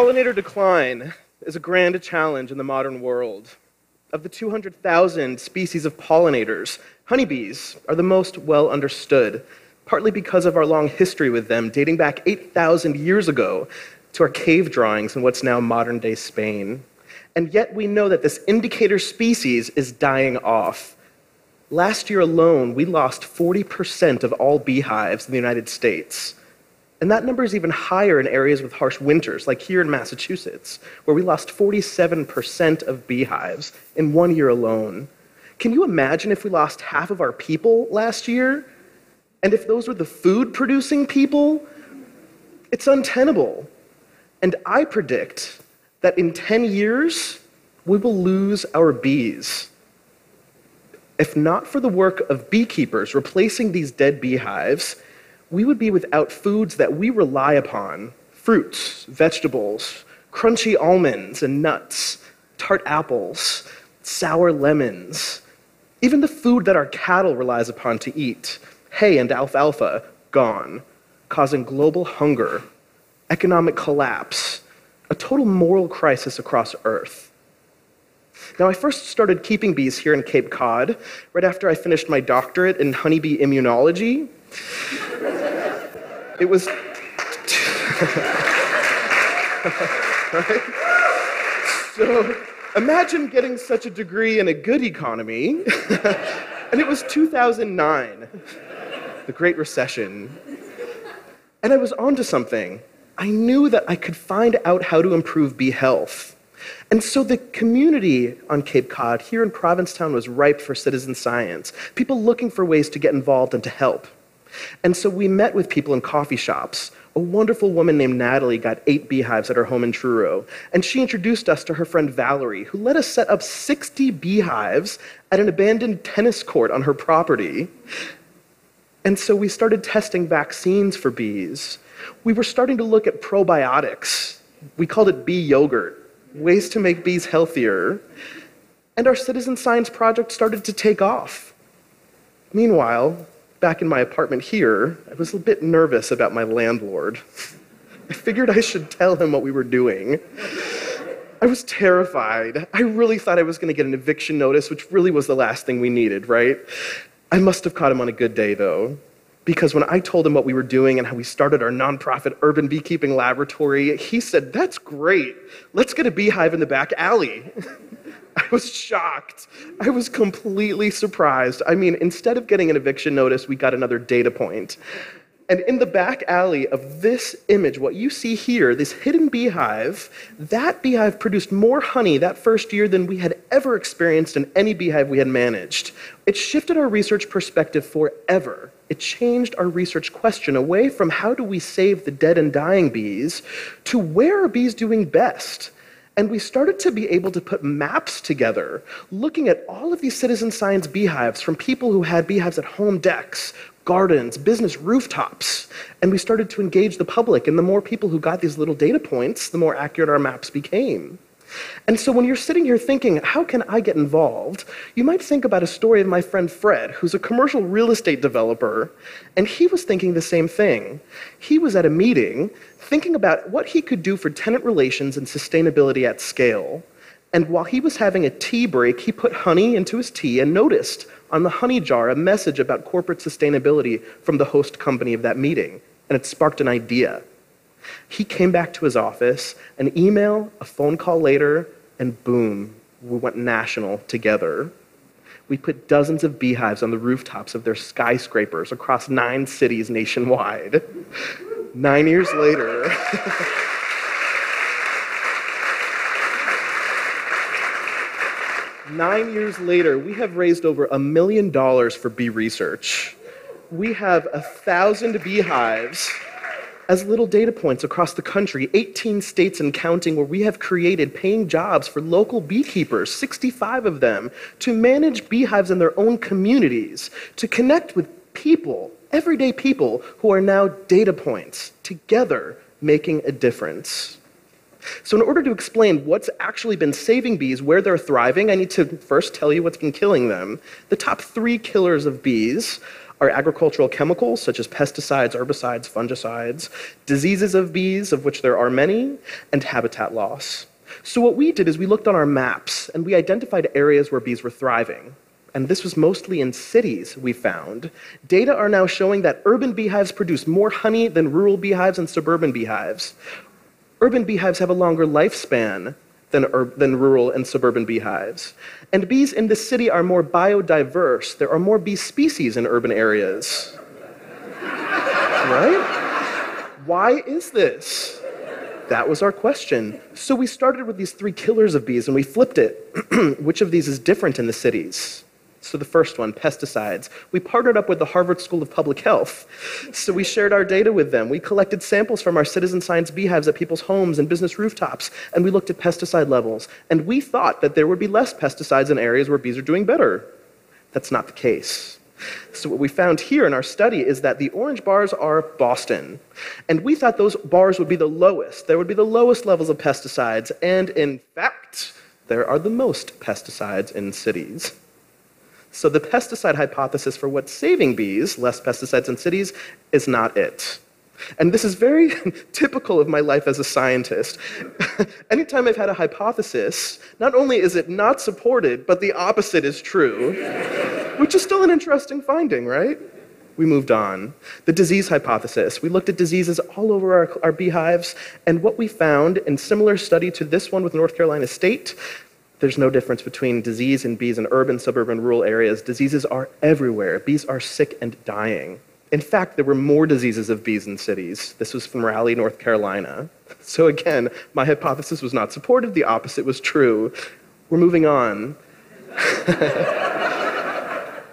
Pollinator decline is a grand challenge in the modern world. Of the 200,000 species of pollinators, honeybees are the most well understood, partly because of our long history with them, dating back 8,000 years ago to our cave drawings in what's now modern day Spain. And yet we know that this indicator species is dying off. Last year alone, we lost 40% of all beehives in the United States. And that number is even higher in areas with harsh winters, like here in Massachusetts, where we lost 47% of beehives in one year alone. Can you imagine if we lost half of our people last year? And if those were the food producing people? It's untenable. And I predict that in 10 years, we will lose our bees. If not for the work of beekeepers replacing these dead beehives, we would be without foods that we rely upon. Fruits, vegetables, crunchy almonds and nuts, tart apples, sour lemons, even the food that our cattle relies upon to eat, hay and alfalfa, gone, causing global hunger, economic collapse, a total moral crisis across Earth. Now, I first started keeping bees here in Cape Cod right after I finished my doctorate in honeybee immunology it was. right? So imagine getting such a degree in a good economy, and it was 2009, the Great Recession. And I was onto something. I knew that I could find out how to improve bee health. And so the community on Cape Cod here in Provincetown was ripe for citizen science, people looking for ways to get involved and to help. And so we met with people in coffee shops. A wonderful woman named Natalie got eight beehives at her home in Truro, and she introduced us to her friend Valerie, who let us set up 60 beehives at an abandoned tennis court on her property. And so we started testing vaccines for bees. We were starting to look at probiotics. We called it bee yogurt, ways to make bees healthier. And our citizen science project started to take off. Meanwhile, back in my apartment here, I was a bit nervous about my landlord. I figured I should tell him what we were doing. I was terrified. I really thought I was going to get an eviction notice, which really was the last thing we needed, right? I must have caught him on a good day, though, because when I told him what we were doing and how we started our nonprofit urban beekeeping laboratory, he said, That's great. Let's get a beehive in the back alley. I was shocked. I was completely surprised. I mean, instead of getting an eviction notice, we got another data point. And in the back alley of this image, what you see here, this hidden beehive, that beehive produced more honey that first year than we had ever experienced in any beehive we had managed. It shifted our research perspective forever. It changed our research question away from how do we save the dead and dying bees to where are bees doing best? And we started to be able to put maps together, looking at all of these citizen science beehives from people who had beehives at home decks, gardens, business rooftops. And we started to engage the public. And the more people who got these little data points, the more accurate our maps became. And so when you're sitting here thinking, how can I get involved? You might think about a story of my friend Fred, who's a commercial real estate developer, and he was thinking the same thing. He was at a meeting thinking about what he could do for tenant relations and sustainability at scale. And while he was having a tea break, he put honey into his tea and noticed on the honey jar a message about corporate sustainability from the host company of that meeting. And it sparked an idea. He came back to his office, an email, a phone call later, and boom, we went national together. We put dozens of beehives on the rooftops of their skyscrapers across nine cities nationwide. Nine years later, nine years later, we have raised over a million dollars for bee research. We have a thousand beehives as little data points across the country, 18 states and counting, where we have created paying jobs for local beekeepers, 65 of them, to manage beehives in their own communities, to connect with people, everyday people, who are now data points, together making a difference. So, in order to explain what's actually been saving bees, where they're thriving, I need to first tell you what's been killing them. The top three killers of bees are agricultural chemicals such as pesticides, herbicides, fungicides, diseases of bees, of which there are many, and habitat loss. So, what we did is we looked on our maps and we identified areas where bees were thriving. And this was mostly in cities, we found. Data are now showing that urban beehives produce more honey than rural beehives and suburban beehives. Urban beehives have a longer lifespan than, than rural and suburban beehives. And bees in the city are more biodiverse. There are more bee species in urban areas. right? Why is this? That was our question. So we started with these three killers of bees and we flipped it. Which of these is different in the cities? So, the first one, pesticides. We partnered up with the Harvard School of Public Health. So, we shared our data with them. We collected samples from our citizen science beehives at people's homes and business rooftops, and we looked at pesticide levels. And we thought that there would be less pesticides in areas where bees are doing better. That's not the case. So, what we found here in our study is that the orange bars are Boston. And we thought those bars would be the lowest. There would be the lowest levels of pesticides. And in fact, there are the most pesticides in cities. So the pesticide hypothesis for what's saving bees, less pesticides in cities, is not it. And this is very typical of my life as a scientist. Anytime I've had a hypothesis, not only is it not supported, but the opposite is true, which is still an interesting finding, right? We moved on. The disease hypothesis. We looked at diseases all over our, our beehives, and what we found in similar study to this one with North Carolina State there's no difference between disease in bees in urban, suburban, rural areas. Diseases are everywhere. Bees are sick and dying. In fact, there were more diseases of bees in cities. This was from Raleigh, North Carolina. So again, my hypothesis was not supported, the opposite was true. We're moving on.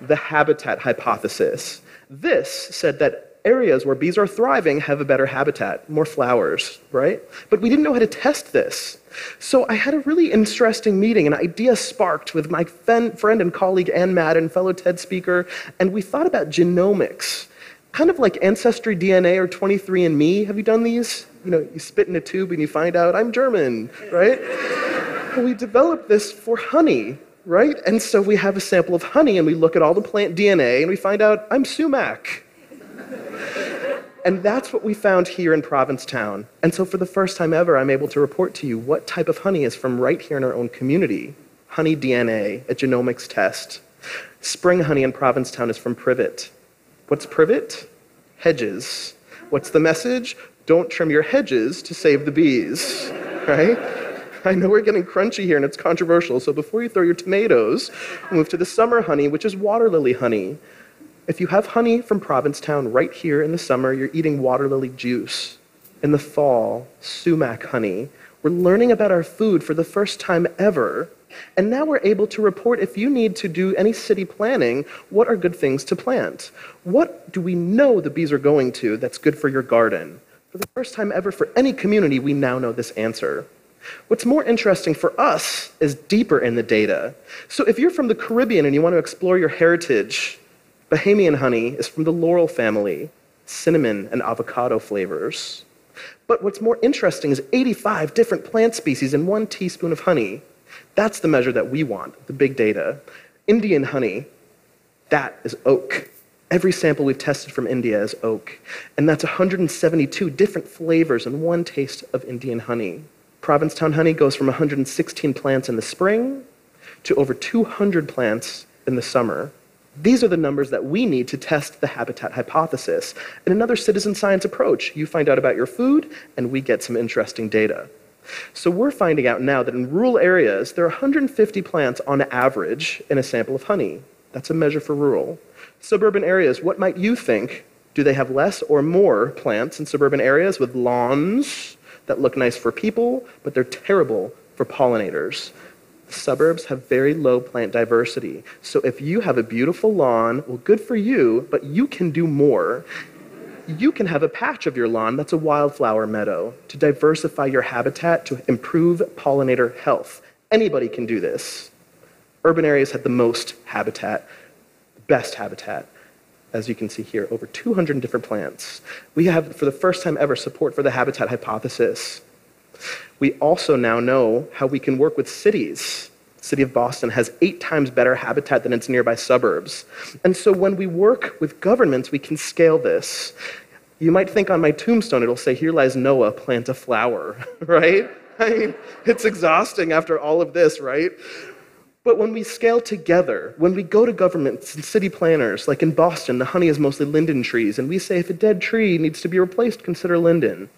the habitat hypothesis. This said that areas where bees are thriving have a better habitat, more flowers, right? But we didn't know how to test this. So I had a really interesting meeting. An idea sparked with my friend and colleague Anne Madden, fellow TED speaker, and we thought about genomics, kind of like Ancestry DNA or 23andMe. Have you done these? You know, you spit in a tube and you find out I'm German, right? we developed this for honey, right? And so we have a sample of honey and we look at all the plant DNA and we find out I'm sumac. And that's what we found here in Provincetown. And so, for the first time ever, I'm able to report to you what type of honey is from right here in our own community honey DNA, a genomics test. Spring honey in Provincetown is from Privet. What's Privet? Hedges. What's the message? Don't trim your hedges to save the bees, right? I know we're getting crunchy here and it's controversial, so before you throw your tomatoes, move to the summer honey, which is water lily honey. If you have honey from Provincetown right here in the summer, you're eating water lily juice. In the fall, sumac honey. We're learning about our food for the first time ever. And now we're able to report if you need to do any city planning, what are good things to plant? What do we know the bees are going to that's good for your garden? For the first time ever for any community, we now know this answer. What's more interesting for us is deeper in the data. So if you're from the Caribbean and you want to explore your heritage, Bahamian honey is from the laurel family, cinnamon and avocado flavors. But what's more interesting is 85 different plant species in one teaspoon of honey. That's the measure that we want, the big data. Indian honey, that is oak. Every sample we've tested from India is oak. And that's 172 different flavors in one taste of Indian honey. Provincetown honey goes from 116 plants in the spring to over 200 plants in the summer. These are the numbers that we need to test the habitat hypothesis. In another citizen science approach, you find out about your food, and we get some interesting data. So we're finding out now that in rural areas, there are 150 plants on average in a sample of honey. That's a measure for rural. Suburban areas, what might you think? Do they have less or more plants in suburban areas with lawns that look nice for people, but they're terrible for pollinators? Suburbs have very low plant diversity. So if you have a beautiful lawn, well, good for you, but you can do more. You can have a patch of your lawn that's a wildflower meadow to diversify your habitat to improve pollinator health. Anybody can do this. Urban areas have the most habitat, best habitat. As you can see here, over 200 different plants. We have, for the first time ever, support for the habitat hypothesis. We also now know how we can work with cities. The city of Boston has eight times better habitat than its nearby suburbs. And so when we work with governments, we can scale this. You might think on my tombstone it'll say, Here lies Noah, plant a flower, right? I mean, it's exhausting after all of this, right? But when we scale together, when we go to governments and city planners, like in Boston, the honey is mostly linden trees, and we say if a dead tree needs to be replaced, consider linden.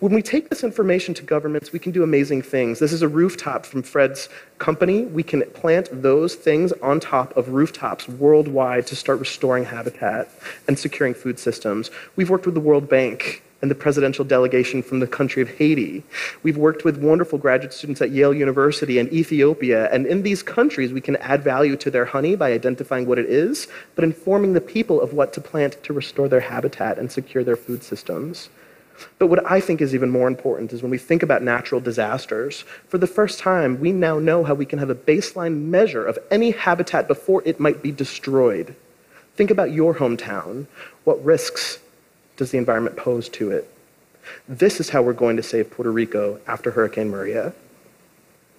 When we take this information to governments, we can do amazing things. This is a rooftop from Fred's company. We can plant those things on top of rooftops worldwide to start restoring habitat and securing food systems. We've worked with the World Bank and the presidential delegation from the country of Haiti. We've worked with wonderful graduate students at Yale University and Ethiopia, and in these countries, we can add value to their honey by identifying what it is, but informing the people of what to plant to restore their habitat and secure their food systems. But what I think is even more important is when we think about natural disasters, for the first time, we now know how we can have a baseline measure of any habitat before it might be destroyed. Think about your hometown. What risks does the environment pose to it? This is how we're going to save Puerto Rico after Hurricane Maria.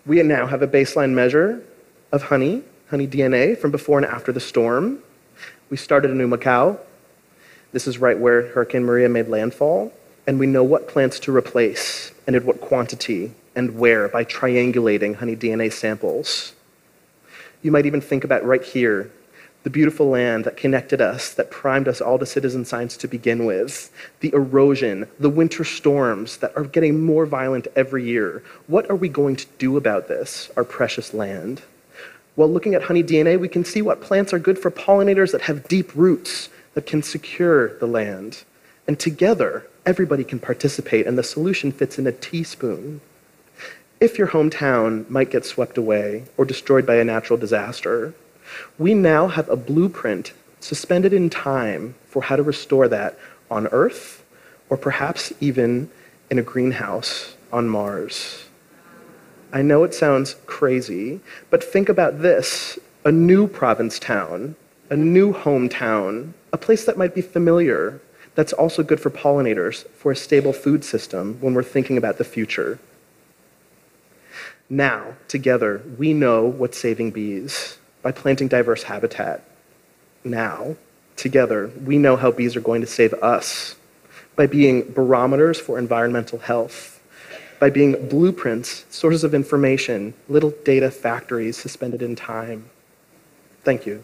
We now have a baseline measure of honey, honey DNA, from before and after the storm. We started in Macau. This is right where Hurricane Maria made landfall and we know what plants to replace and at what quantity and where by triangulating honey DNA samples. You might even think about right here the beautiful land that connected us, that primed us all to citizen science to begin with, the erosion, the winter storms that are getting more violent every year. What are we going to do about this, our precious land? Well, looking at honey DNA, we can see what plants are good for pollinators that have deep roots that can secure the land. And together, everybody can participate, and the solution fits in a teaspoon. If your hometown might get swept away or destroyed by a natural disaster, we now have a blueprint suspended in time for how to restore that on Earth or perhaps even in a greenhouse on Mars. I know it sounds crazy, but think about this a new Provincetown, a new hometown, a place that might be familiar, that's also good for pollinators for a stable food system when we're thinking about the future. Now, together, we know what's saving bees by planting diverse habitat. Now, together, we know how bees are going to save us by being barometers for environmental health, by being blueprints, sources of information, little data factories suspended in time. Thank you.